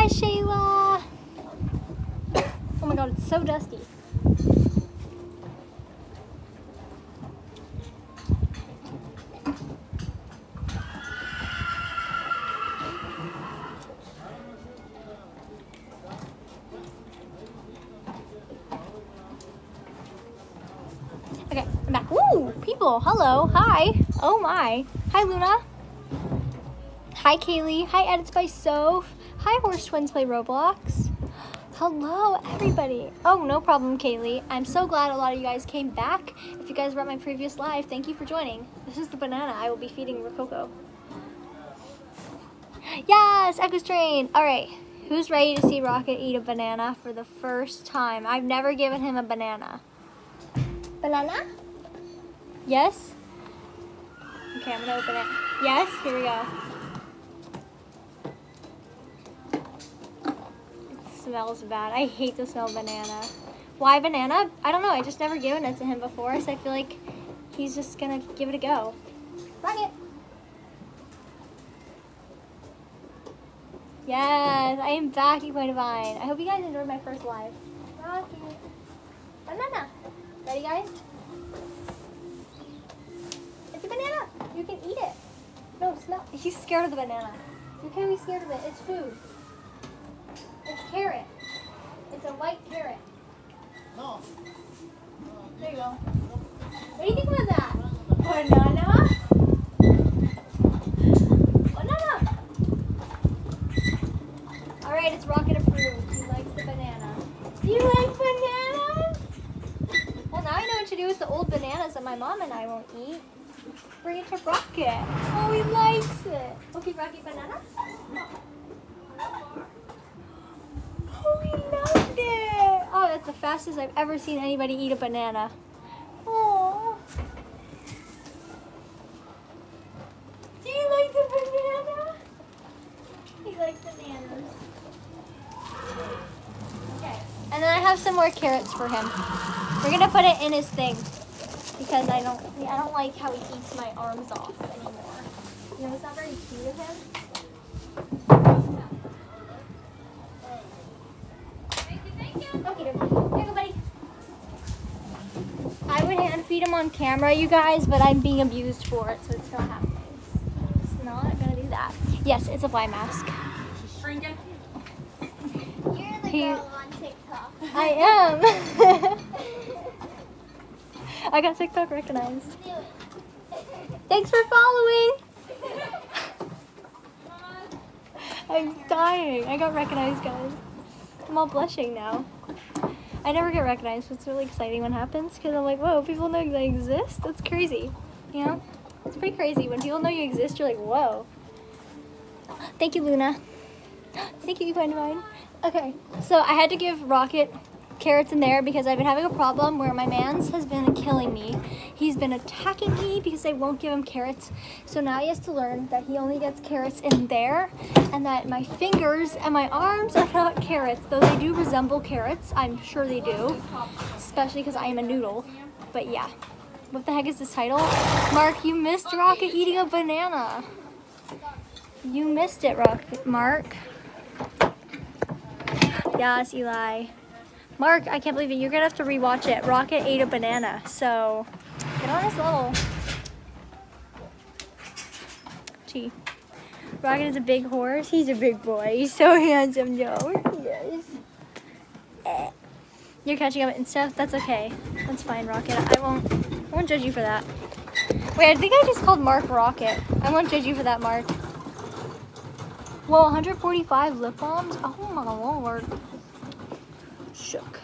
Hi, Shayla. Oh my god, it's so dusty. Okay, I'm back. Woo! People, hello, hi. Oh my. Hi, Luna. Hi, Kaylee. Hi, Edits by Soph. Hi, Horse Twins Play Roblox. Hello, everybody. Oh, no problem, Kaylee. I'm so glad a lot of you guys came back. If you guys were at my previous live, thank you for joining. This is the banana I will be feeding Rococo. Yes, Echo Strain. All right, who's ready to see Rocket eat a banana for the first time? I've never given him a banana. Banana? Yes? Okay, I'm gonna open it. Yes, here we go. Smells bad. I hate the smell of banana. Why banana? I don't know. I just never given it to him before, so I feel like he's just gonna give it a go. Rocket! Yes, I am back at Point Divine. I hope you guys enjoyed my first live. Rocket. Banana. Ready, guys? It's a banana. You can eat it. No, smell. He's scared of the banana. You can't be scared of it. It's food. It's carrot. It's a white carrot. No. There you go. What do you think about that? Banana? Banana. All right, it's rocket approved. He likes the banana. Do you like bananas? Well, now I know what to do with the old bananas that my mom and I won't eat. Bring it to Rocket. Oh, he likes it. Okay, Rocket, banana? Oh, he loved it. Oh, that's the fastest I've ever seen anybody eat a banana. Oh. Do you like the banana? He likes bananas. Okay. And then I have some more carrots for him. We're gonna put it in his thing because I don't I don't like how he eats my arms off anymore. You know, it's not very cute of him. Okay, there you go, buddy. I would hand feed him on camera, you guys, but I'm being abused for it, so it's not happening. It's not gonna do that. Yes, it's a fly mask. You're the He- girl on TikTok. I am. I got TikTok recognized. Thanks for following. I'm dying. I got recognized, guys. I'm all blushing now. I never get recognized, so it's really exciting when it happens because I'm like, whoa, people know I exist? That's crazy. You know? It's pretty crazy. When people know you exist, you're like, whoa. Thank you, Luna. Thank you, Equine Divine. Okay, so I had to give Rocket carrots in there because I've been having a problem where my man's has been killing me. He's been attacking me because I won't give him carrots. So now he has to learn that he only gets carrots in there and that my fingers and my arms are not carrots, though they do resemble carrots. I'm sure they do, especially because I am a noodle. But yeah. What the heck is this title? Mark, you missed Rocket eating a banana. You missed it, Rocket. Mark. Yes, Eli. Mark, I can't believe it. You're gonna have to rewatch it. Rocket ate a banana, so get on this level. Gee. Rocket is a big horse. He's a big boy. He's so handsome, Joe. He is. Eh. You're catching up and stuff. That's okay. That's fine, Rocket. I won't. I won't judge you for that. Wait, I think I just called Mark Rocket. I won't judge you for that, Mark. Whoa, 145 lip balms? Oh my lord. Shook.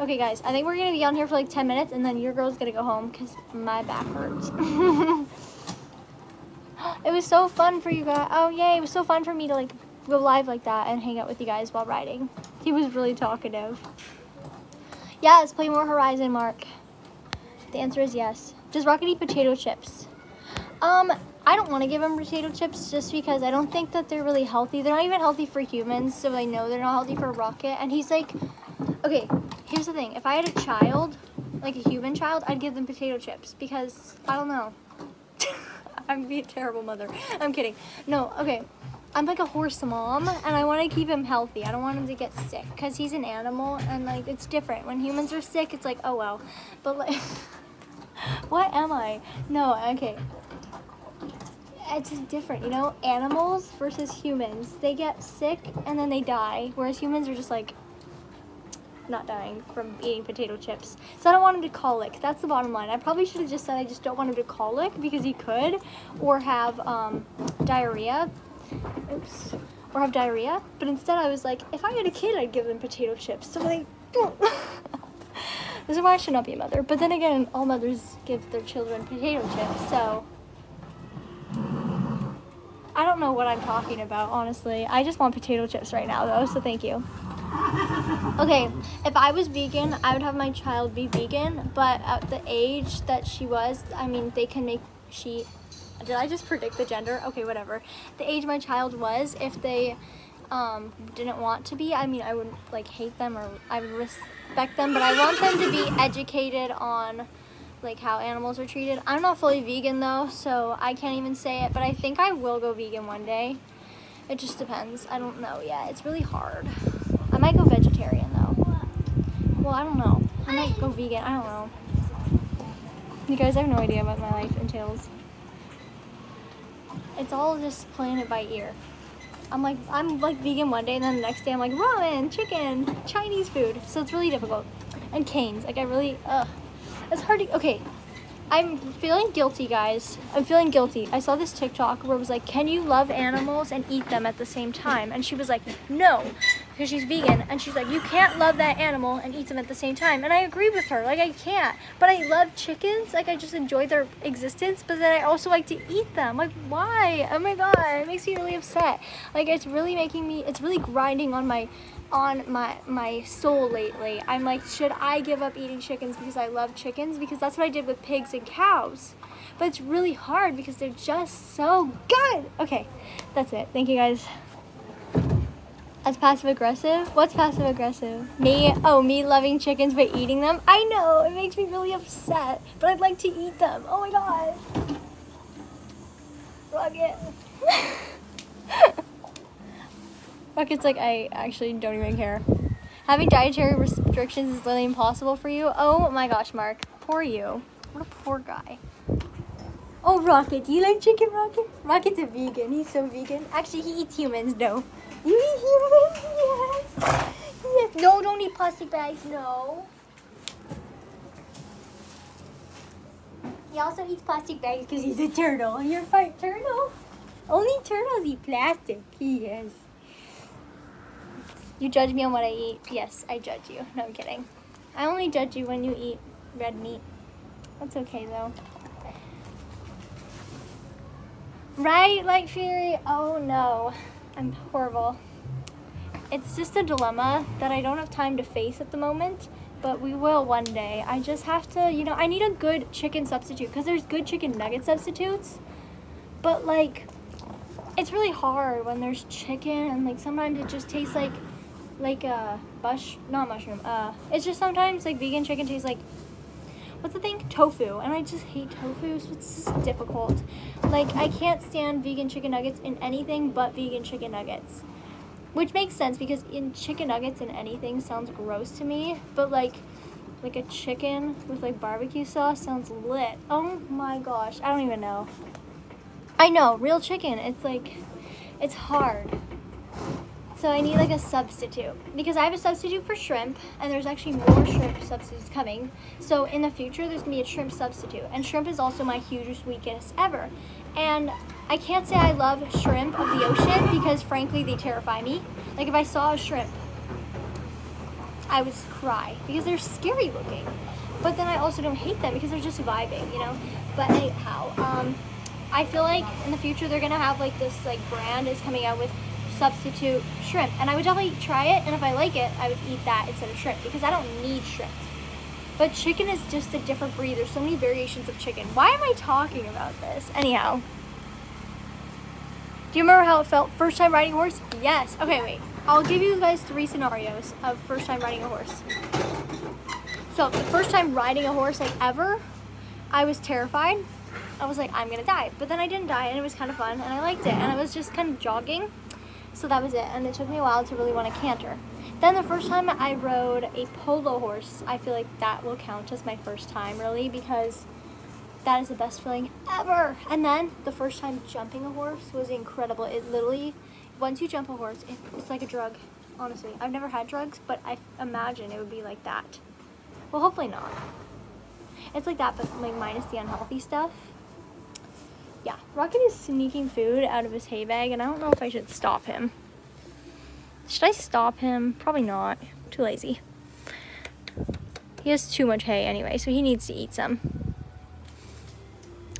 Okay, guys, I think we're gonna be on here for like 10 minutes and then your girl's gonna go home because my back hurts. it was so fun for you guys. Oh, yay, it was so fun for me to like go live like that and hang out with you guys while riding. He was really talkative. Yeah, let's play more Horizon, Mark. The answer is yes. Does Rocket eat potato chips? Um, I don't want to give him potato chips just because I don't think that they're really healthy. They're not even healthy for humans, so I know they're not healthy for Rocket. And he's like, okay, here's the thing. If I had a child, like a human child, I'd give them potato chips because I don't know. I'm being a terrible mother. I'm kidding. No, okay. I'm like a horse mom and I want to keep him healthy. I don't want him to get sick because he's an animal and like it's different. When humans are sick, it's like, oh well. But like, what am I? No, okay. It's just different, you know? Animals versus humans. They get sick and then they die, whereas humans are just like not dying from eating potato chips. So I don't want him to colic. That's the bottom line. I probably should have just said I just don't want him to colic because he could, or have um, diarrhea. Oops. Or have diarrhea. But instead I was like, if I had a kid, I'd give them potato chips. So they don't. this is why I should not be a mother. But then again, all mothers give their children potato chips. So I don't know what I'm talking about, honestly. I just want potato chips right now, though, so thank you. Okay, if I was vegan, I would have my child be vegan, but at the age that she was, I mean, they can make she. Did I just predict the gender? Okay, whatever. The age my child was, if they um, didn't want to be, I mean, I wouldn't like hate them or I would respect them, but I want them to be educated on like how animals are treated. I'm not fully vegan though, so I can't even say it, but I think I will go vegan one day. It just depends. I don't know yet. It's really hard. I might go vegetarian though. Well, I don't know. I might go vegan. I don't know. You guys have no idea what my life entails. It's all just playing it by ear. I'm like I'm like vegan one day and then the next day I'm like ramen, chicken, Chinese food. So it's really difficult. And Cane's. Like I really ugh. It's hard to okay. I'm feeling guilty, guys. I'm feeling guilty. I saw this TikTok where it was like, can you love animals and eat them at the same time? And she was like, no, because she's vegan. And she's like, you can't love that animal and eat them at the same time. And I agree with her. Like, I can't. But I love chickens. Like, I just enjoy their existence. But then I also like to eat them. Like, why? Oh my God. It makes me really upset. Like, it's really making me, it's really grinding on my on my my soul lately. I'm like, should I give up eating chickens because I love chickens? Because that's what I did with pigs and cows. But it's really hard because they're just so good. Okay, that's it. Thank you guys. That's passive aggressive? What's passive aggressive? Me? Oh, me loving chickens but eating them? I know, it makes me really upset. But I'd like to eat them. Oh my god. Rocket. Rocket's like, I actually don't even care. Having dietary restrictions is literally impossible for you. Oh my gosh, Mark. Poor you. What a poor guy. Oh, Rocket. Do you like chicken, Rocket? Rocket's a vegan. He's so vegan. Actually, he eats humans, no. You eat humans? Yes. Yes. No, don't eat plastic bags. No. He also eats plastic bags because he's a turtle. You're a turtle. Only turtles eat plastic. Yes. You judge me on what I eat. Yes, I judge you. No, I'm kidding. I only judge you when you eat red meat. That's okay though. Right, like Fury? Oh no. I'm horrible. It's just a dilemma that I don't have time to face at the moment, but we will one day. I just have to, you know, I need a good chicken substitute because there's good chicken nugget substitutes, but like, it's really hard when there's chicken and like sometimes it just tastes like like a bush, not mushroom. Uh, it's just sometimes like vegan chicken tastes like what's the thing? Tofu, and I just hate tofu, so it's just difficult. Like I can't stand vegan chicken nuggets in anything but vegan chicken nuggets, which makes sense because in chicken nuggets and anything sounds gross to me, but like like a chicken with like barbecue sauce sounds lit. Oh my gosh, I don't even know. I know, real chicken. It's like it's hard. So I need like a substitute because I have a substitute for shrimp and there's actually more shrimp substitutes coming. So in the future there's gonna be a shrimp substitute and shrimp is also my hugest weakness ever. And I can't say I love shrimp of the ocean because frankly they terrify me. Like if I saw a shrimp, I would cry because they're scary looking. But then I also don't hate them because they're just vibing, you know? But anyhow, um, I feel like in the future they're gonna have like this like brand is coming out with substitute shrimp. And I would definitely try it, and if I like it, I would eat that instead of shrimp because I don't need shrimp. But chicken is just a different breed. There's so many variations of chicken. Why am I talking about this? Anyhow. Do you remember how it felt first time riding a horse? Yes. Okay, wait. I'll give you guys three scenarios of first time riding a horse. So the first time riding a horse like ever, I was terrified. I was like, I'm gonna die. But then I didn't die and it was kind of fun and I liked it. And I was just kind of jogging So that was it, and it took me a while to really want to canter. Then the first time I rode a polo horse, I feel like that will count as my first time really because that is the best feeling ever. And then the first time jumping a horse was incredible. It literally, once you jump a horse, it, it's like a drug. Honestly, I've never had drugs, but I imagine it would be like that. Well, hopefully not. It's like that, but like minus the unhealthy stuff. Yeah, Rocket is sneaking food out of his hay bag, and I don't know if I should stop him. Should I stop him? Probably not. Too lazy. He has too much hay anyway, so he needs to eat some.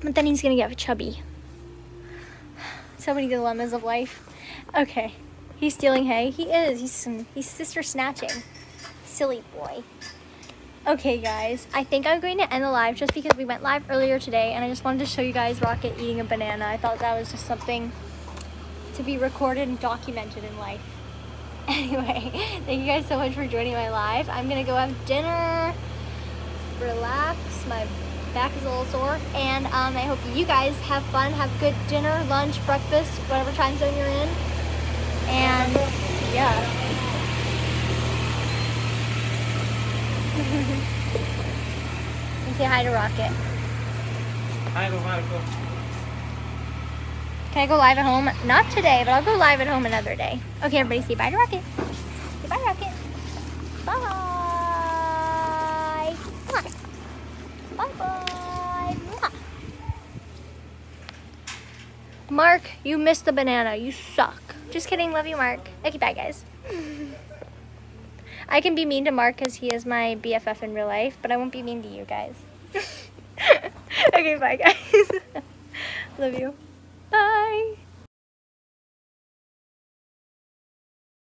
But then he's gonna get chubby. So many dilemmas of life. Okay, he's stealing hay. He is. He's he's sister snatching. Silly boy. Okay, guys, I think I'm going to end the live just because we went live earlier today, and I just wanted to show you guys Rocket eating a banana. I thought that was just something to be recorded and documented in life. Anyway, thank you guys so much for joining my live. I'm gonna go have dinner, relax. My back is a little sore, and um, I hope you guys have fun, have good dinner, lunch, breakfast, whatever time zone you're in. And yeah. and say hi to Rocket. Hi, Marco. Can I go live at home? Not today, but I'll go live at home another day. Okay, everybody, say bye to Rocket. Say bye, Rocket. Bye. Mwah. Bye bye. Mark, you missed the banana. You suck. Just kidding. Love you, Mark. Okay, bye, guys. I can be mean to Mark because he is my BFF in real life, but I won't be mean to you guys. okay, bye, guys. Love you.